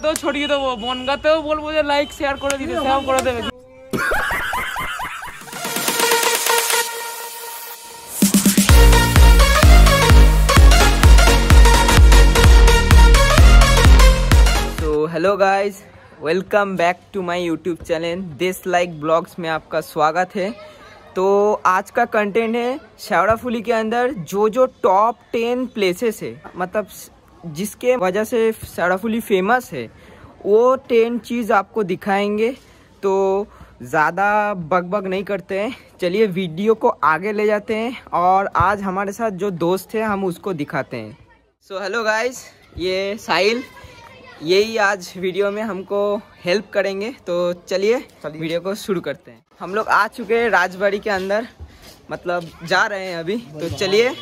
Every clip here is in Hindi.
গাতেও ছড়িয়ে দেবো বন গাতেও বলবো যে লাইক শেয়ার করে দিতে সেও করে দেবে तो hello guys welcome back to my YouTube channel this like blogs में आपका स्वागत है तो आज का कंटेंट है शेवड़ाफुली के अंदर जो जो टॉप टेन प्लेसेस है मतलब जिसके वजह से शेवड़ाफुली फ़ेमस है वो टेन चीज़ आपको दिखाएँगे। तो ज़्यादा बग बग नहीं करते हैं। चलिए वीडियो को आगे ले जाते हैं और आज हमारे साथ जो दोस्त है हम उसको दिखाते हैं। सो हेलो गाइस ये साहिल। यही आज वीडियो में हमको हेल्प करेंगे। तो चलिए वीडियो को शुरू करते हैं। हम लोग आ चुके हैं राजबाड़ी के अंदर मतलब जा रहे हैं अभी। तो चलिए।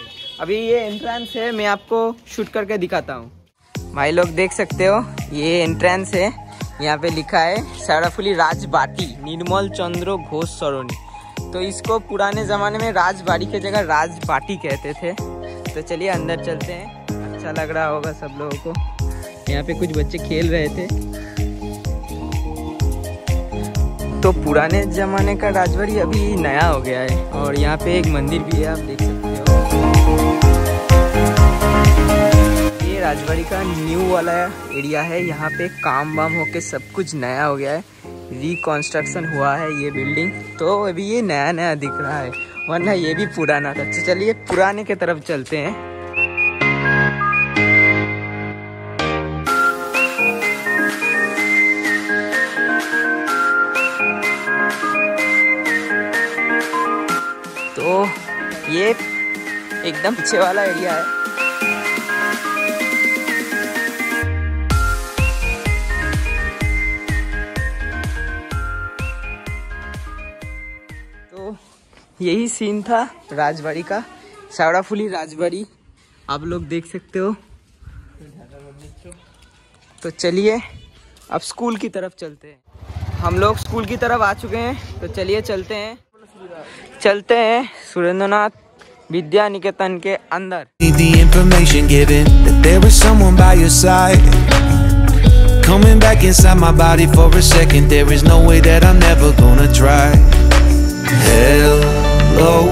अभी ये एंट्रेंस है, मैं आपको शूट करके दिखाता हूँ। भाई लोग देख सकते हो, ये एंट्रेंस है। यहाँ पे लिखा है, सराफुली राजबाटी, निर्मल चंद्र घोष सरोनी। तो इसको पुराने ज़माने में राजबाड़ी की जगह राजबाटी कहते थे। तो चलिए अंदर चलते हैं। अच्छा लग रहा होगा सब लोगों को। यहाँ पे कुछ बच्चे खेल रहे थे। तो पुराने जमाने का राजबाड़ी अभी नया हो गया है और यहाँ पे एक मंदिर भी है, आप देख सकते ये राजबाड़ी का न्यू वाला एरिया है। यहाँ पे काम वाम होके सब कुछ नया हो गया है। रिकॉन्स्ट्रक्शन हुआ है ये बिल्डिंग तो अभी ये नया नया दिख रहा है। वरना ये भी पुराना था। तो चलिए पुराने के तरफ़ चलते हैं। तो ये एकदम पीछे वाला एरिया है। यही सीन था, राजबाड़ी का। सावड़ाफुली राजबाड़ी। आप लोग देख सकते हो। तो चलिए, अब स्कूल की तरफ़ चलते हैं। हम लोग स्कूल की तरफ़ आ चुके हैं तो चलिए चलते हैं। चलते हैं सुरेंद्रनाथ विद्या निकेतन के अंदर। Coming back inside my body for a second, there is no way that I'm never gonna try. Hell. Hello,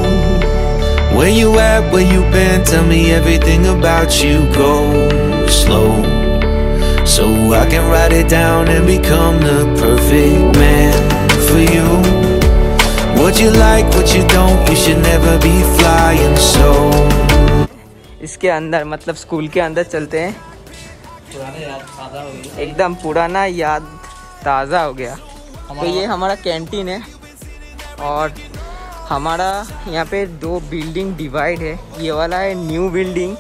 where you at? Where you been? Tell me everything about you. Go slow, so I can write it down and become the perfect man for you. What you like, what you don't, you should never be flying solo. इसके अंदर मतलब स्कूल के अंदर चलते हैं एकदम पुराना याद ताज़ा हो गया तो ये हमारा कैंटीन है और हमारा यहाँ पे दो बिल्डिंग डिवाइड है। ये वाला है न्यू बिल्डिंग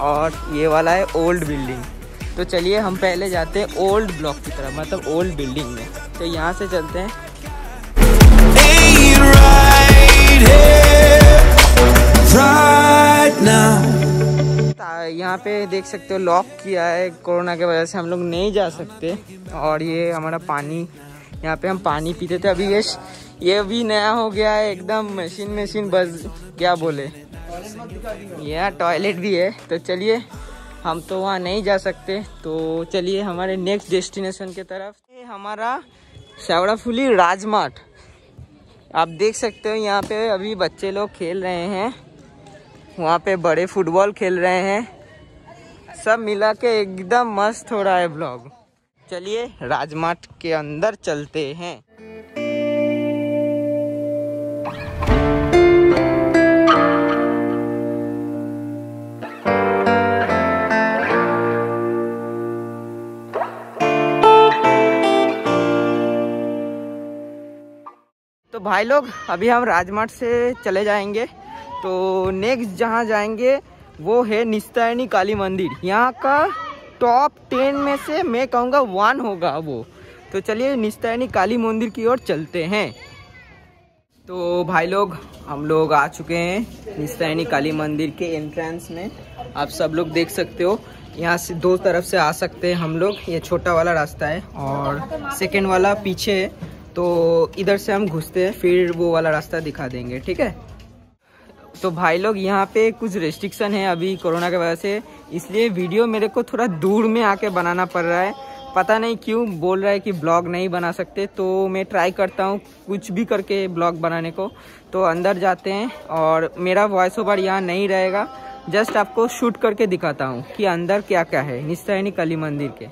और ये वाला है ओल्ड बिल्डिंग तो चलिए हम पहले जाते हैं ओल्ड ब्लॉक की तरफ़ मतलब ओल्ड बिल्डिंग में। तो यहाँ से चलते हैं। यहाँ पे देख सकते हो लॉक किया है। कोरोना की वजह से हम लोग नहीं जा सकते। और ये हमारा पानी, यहाँ पे हम पानी पीते थे। अभी ये ये भी नया हो गया है, एकदम मशीन मशीन बस क्या बोले? यहाँ टॉयलेट भी है तो चलिए, हम तो वहाँ नहीं जा सकते तो चलिए हमारे नेक्स्ट डेस्टिनेशन की तरफ़। ये हमारा शेवड़ाफुली राजमाठ आप देख सकते हो यहाँ पे अभी बच्चे लोग खेल रहे हैं, वहाँ पे बड़े फुटबॉल खेल रहे हैं। सब मिला के एकदम मस्त हो रहा है ब्लॉग चलिए राजमाठ के अंदर चलते हैं। तो भाई लोग, अभी हम राजमाठ से चले जाएँगे। तो नेक्स्ट जहाँ जाएँगे, वो है निस्तायनी काली मंदिर। यहाँ का टॉप टेन में से मैं कहूँगा वन होगा वो। तो चलिए निस्तायनी काली मंदिर की ओर चलते हैं। तो भाई लोग, हम लोग आ चुके हैं निस्तायनी काली मंदिर के एंट्रेंस में। आप सब लोग देख सकते हो, यहाँ से दो तरफ़ से आ सकते हैं हम लोग। ये छोटा वाला रास्ता है और सेकेंड वाला पीछे है। तो इधर से हम घुसते हैं, फिर वो वाला रास्ता दिखा देंगे, ठीक है? तो भाई लोग, यहाँ पे कुछ रेस्ट्रिक्शन है अभी कोरोना की वजह से, इसलिए वीडियो मेरे को थोड़ा दूर में आके बनाना पड़ रहा है। पता नहीं क्यों बोल रहा है कि ब्लॉग नहीं बना सकते तो मैं ट्राई करता हूँ कुछ भी करके ब्लॉग बनाने को। तो अंदर जाते हैं और मेरा वॉइस ओवर यहाँ नहीं रहेगा। जस्ट आपको शूट करके दिखाता हूँ कि अंदर क्या क्या है निश्चय काली मंदिर के।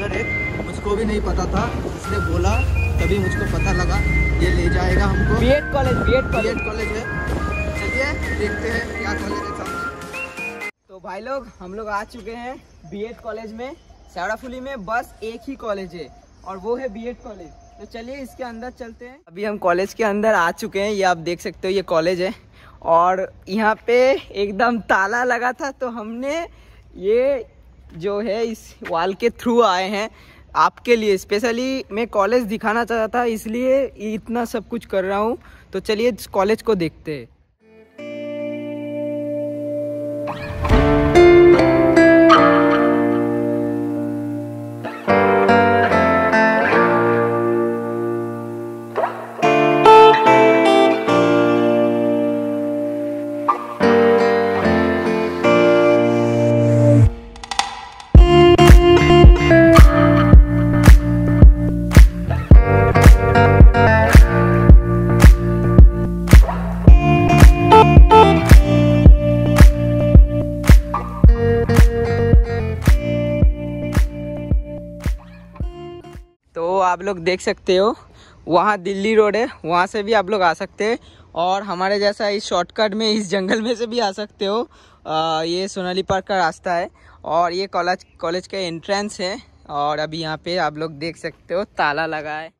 उधर एक मुझको भी नहीं पता था उसने बोला तभी मुझको पता लगा। ये ले जाएगा हमको। B Ed college B Ed college college है। चलिए देखते हैं क्या कॉलेज है सामने तो भाई लोग हम लोग आ चुके हैं बी एड कॉलेज में। सैड़ाफुली में बस एक ही कॉलेज है और वो है बी एड कॉलेज तो चलिए इसके अंदर चलते हैं। अभी हम कॉलेज के अंदर आ चुके हैं। ये आप देख सकते हो ये कॉलेज है। और यहाँ पे एकदम ताला लगा था तो हमने ये जो है इस वाल के थ्रू आए हैं। आपके लिए स्पेशली मैं कॉलेज दिखाना चाहता था इसलिए इतना सब कुछ कर रहा हूँ। तो चलिए कॉलेज को देखते हैं। आप लोग देख सकते हो। वहाँ दिल्ली रोड है वहाँ से भी आप लोग आ सकते हैं। और हमारे जैसा इस शॉर्टकट में इस जंगल में से भी आ सकते हो। आ, ये सोनाली पार्क का रास्ता है और ये कॉलेज कॉलेज का एंट्रेंस है। और अभी यहाँ पे आप लोग देख सकते हो ताला लगा है।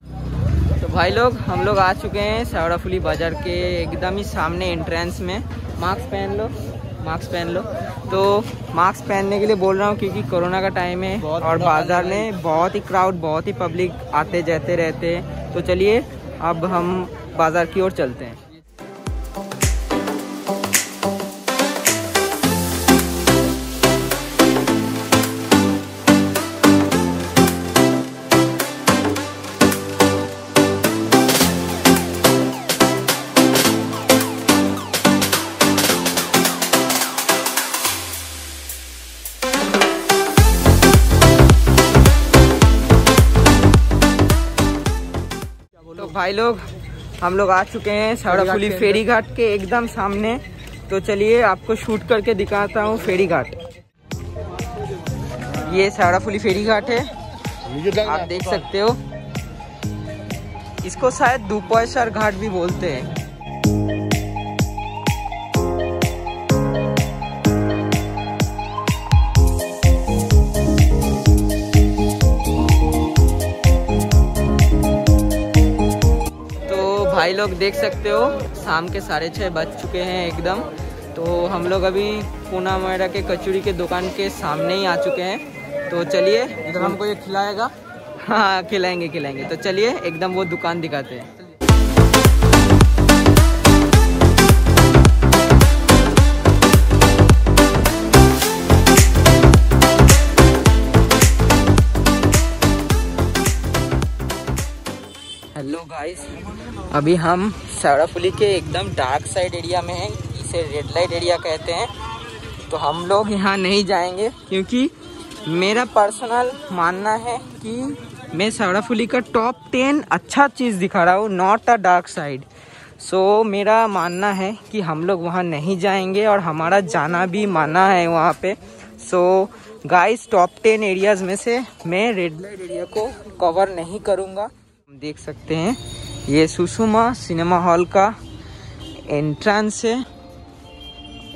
तो भाई लोग हम लोग आ चुके हैं सौराफुली बाज़ार के एकदम ही सामने एंट्रेंस में। मास्क पहन लो। मास्क पहन लो। तो मास्क पहनने के लिए बोल रहा हूँ क्योंकि कोरोना का टाइम है और बाज़ार में बहुत ही क्राउड बहुत ही पब्लिक आते जाते रहते हैं। तो चलिए अब हम बाज़ार की ओर चलते हैं। भाई लोग हम लोग आ चुके हैं सौराफुली फेरी घाट के एकदम सामने। तो चलिए आपको शूट करके दिखाता हूँ फेरी घाट। ये सौराफुली फेरी घाट है। आप देख सकते हो। इसको शायद दोपहर घाट भी बोलते हैं। भाई लोग देख सकते हो शाम के साढ़े छः बज चुके हैं एकदम। तो हम लोग अभी पूना मैरा के कचौड़ी के दुकान के सामने ही आ चुके हैं। तो चलिए इधर हमको ये खिलाएगा। हाँ खिलाएँगे खिलाएँगे। तो चलिए एकदम वो दुकान दिखाते हैं। हेलो गाइस अभी हम सौराफुली के एकदम डार्क साइड एरिया में हैं, इसे रेड लाइट एरिया कहते हैं। तो हम लोग यहाँ नहीं जाएँगे, क्योंकि मेरा पर्सनल मानना है कि मैं सौराफुली का टॉप टेन अच्छा चीज़ दिखा रहा हूँ not a dark side so मेरा मानना है कि हम लोग वहाँ नहीं जाएँगे और हमारा जाना भी माना है वहाँ पे। So guys top ten areas में से मैं रेड लाइट एरिया को कवर नहीं करूँगा। देख सकते हैं। ये सुषुमा सिनेमा हॉल का एंट्रेंस है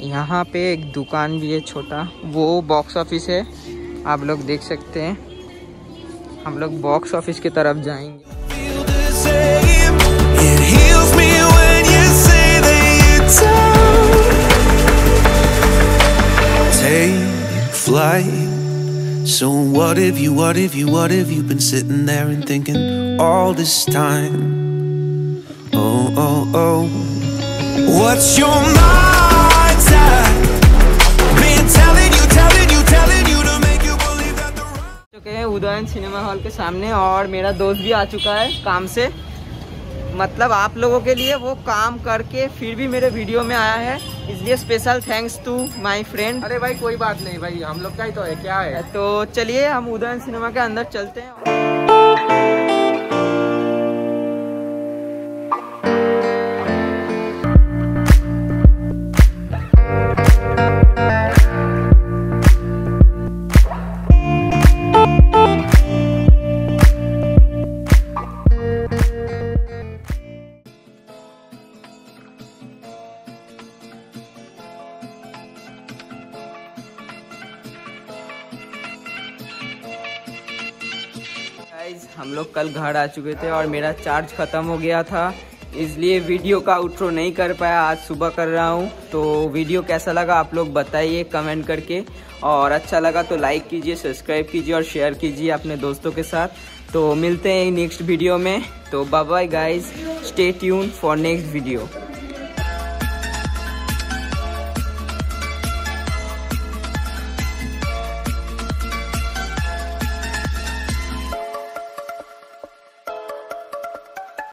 यहाँ पे एक दुकान भी है छोटा वो बॉक्स ऑफ़िस है आप लोग देख सकते हैं हम लोग बॉक्स ऑफ़िस की तरफ़ जाएँगे. So what if you, what if you, what if you've been sitting there and thinking all this time? Oh. What's your mind's at? Been telling you, telling you, telling you to make you believe that the चुके हैं उदयन सिनेमा हॉल के सामने और मेरा दोस्त भी आ चुका है काम से मतलब आप लोगों के लिए वो काम करके फिर भी मेरे वीडियो में आया है इसलिए special thanks to my friend अरे भाई कोई बात नहीं भाई हम लोग का ही तो है क्या है तो चलिए हम उदयन सिनेमा के अंदर चलते हैं हम लोग कल घर आ चुके थे और मेरा चार्ज ख़त्म हो गया था। इसलिए वीडियो का आउट्रो नहीं कर पाया, आज सुबह कर रहा हूँ। तो वीडियो कैसा लगा आप लोग बताइए कमेंट करके। और अच्छा लगा तो लाइक कीजिए सब्सक्राइब कीजिए और शेयर कीजिए अपने दोस्तों के साथ। तो मिलते हैं नेक्स्ट वीडियो में। तो bye bye guys stay tune for next video